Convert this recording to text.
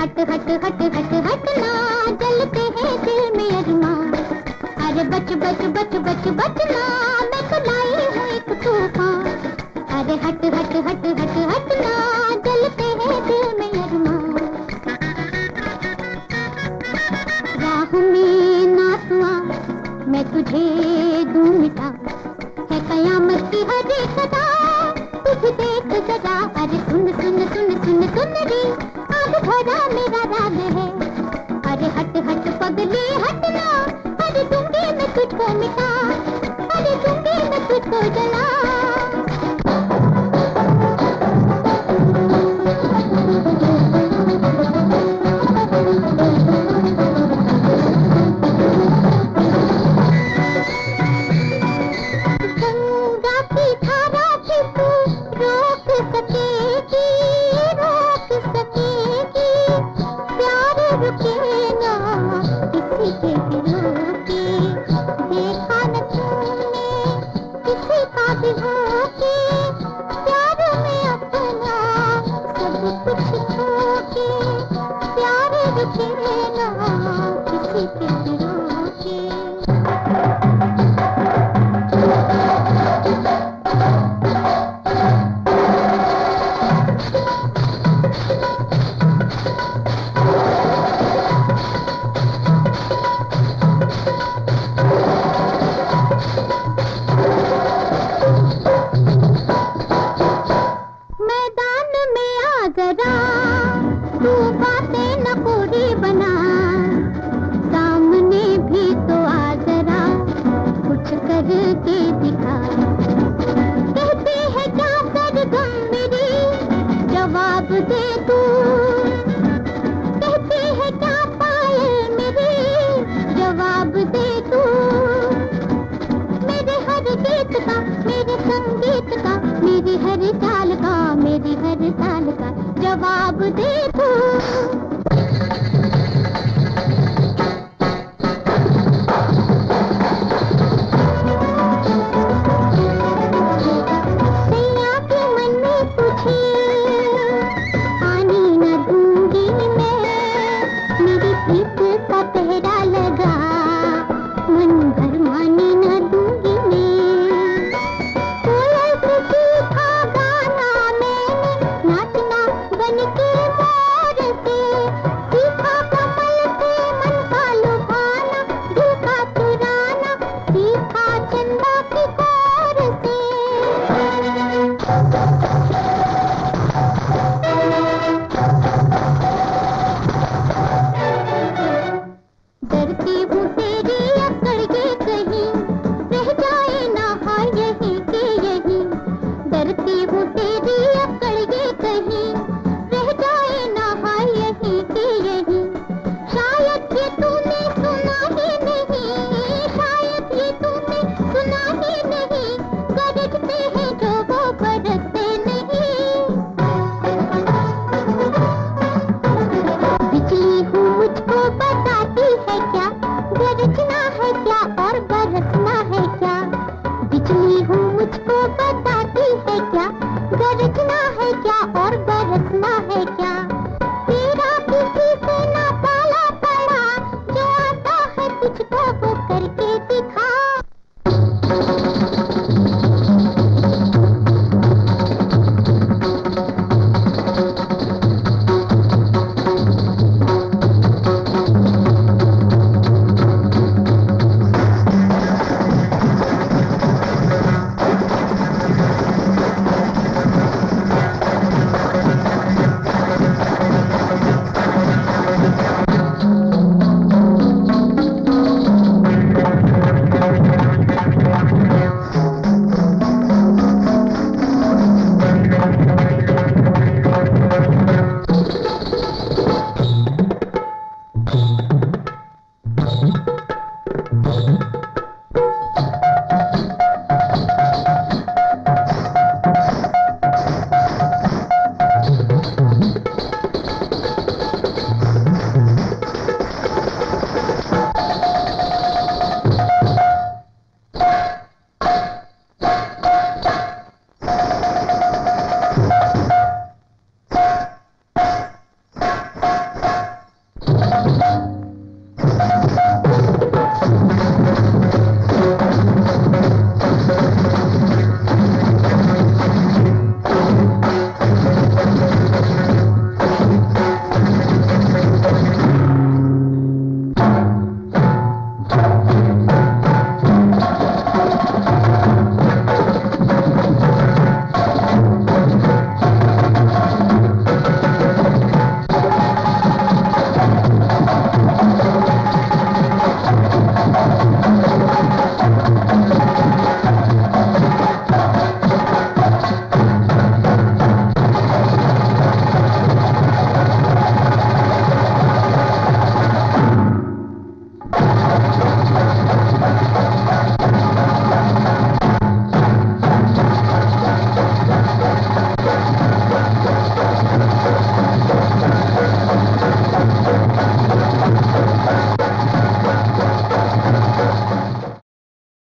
हट हट देखा न तुमने किसी का भी हो कहते हैं, क्या कर गम जवाब दे तू। कहते हैं, क्या पाए जवाब दे तू। मेरे हर गीत का, मेरे संगीत का, मेरी हर चाल का, मेरी हर ताल का जवाब दे तू। तेरी